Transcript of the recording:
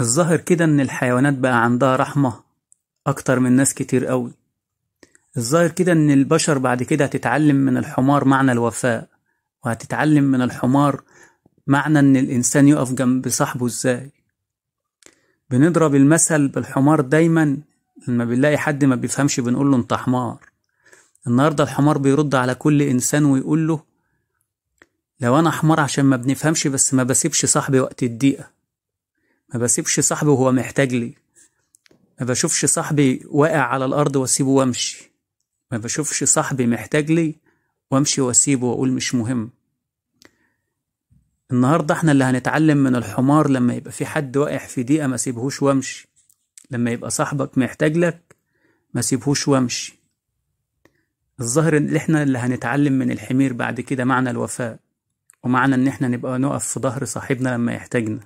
الظاهر كده إن الحيوانات بقى عندها رحمة أكتر من ناس كتير قوي. الظاهر كده إن البشر بعد كده هتتعلم من الحمار معنى الوفاء وهتتعلم من الحمار معنى إن الإنسان يقف جنب صاحبه إزاي. بنضرب المثل بالحمار دايما لما بنلاقي حد ما بيفهمش بنقول له أنت حمار. النهارده الحمار بيرد على كل إنسان ويقول له لو أنا حمار عشان ما بنفهمش بس ما بسيبش صاحبي وقت الضيقة. ما بسيبش صاحبي وهو محتاج لي. ما بشوفش صاحبي واقع على الأرض وأسيبه وأمشي. ما بشوفش صاحبي محتاج لي وأمشي وأسيبه وأقول مش مهم. النهارده إحنا اللي هنتعلم من الحمار لما يبقى في حد واقع في ضيقه ما سيبهوش وأمشي. لما يبقى صاحبك محتاج لك ما سيبهوش وأمشي. الظاهر إن إحنا اللي هنتعلم من الحمير بعد كده معنى الوفاء. ومعنى إن إحنا نبقى نقف في ظهر صاحبنا لما يحتاجنا.